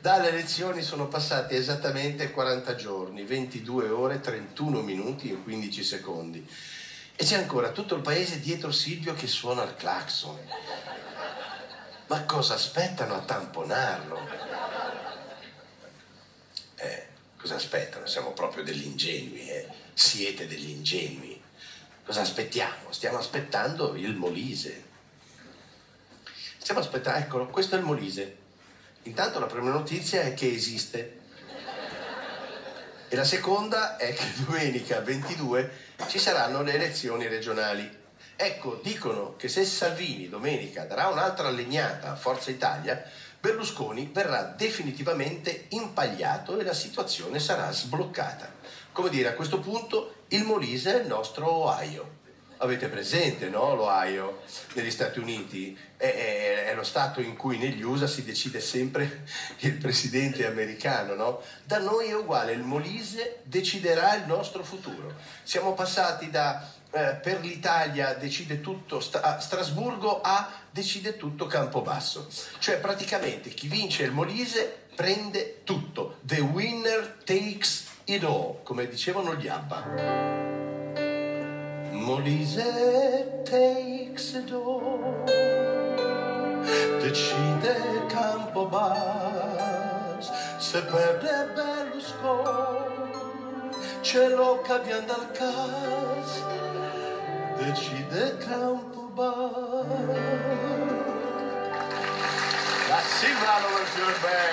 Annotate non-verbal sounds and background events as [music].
Dalle elezioni sono passati esattamente 40 giorni, 22 ore, 31 minuti e 15 secondi. E c'è ancora tutto il paese dietro Silvio che suona il clacson. Ma cosa aspettano a tamponarlo? Eh, cosa aspettano? Siamo proprio degli ingenui, eh? Siete degli ingenui. Cosa aspettiamo? Stiamo aspettando il Molise. Stiamo aspettando, eccolo, questo è il Molise. Intanto la prima notizia è che esiste. E la seconda è che [laughs] domenica 22 ci saranno le elezioni regionali. Ecco, dicono che se Salvini domenica darà un'altra legnata a Forza Italia, Berlusconi verrà definitivamente impagliato e la situazione sarà sbloccata. Come dire, a questo punto il Molise è il nostro Ohio. Avete presente, no? L'Ohio negli Stati Uniti è, è, è, lo stato in cui negli USA si decide sempre [laughs] il presidente americano, no? Da noi è uguale, il Molise deciderà il nostro futuro. Siamo passati da eh, per l'Italia decide tutto Sta- Strasburgo a decide tutto Campobasso. Cioè praticamente chi vince il Molise prende tutto. The winner takes it all, come dicevano gli Abba. Molise takes it all. Decide Campobas se perde Berlusconi. Ce lo caviamo dal cas. Decide Campobas La Silvano versione bella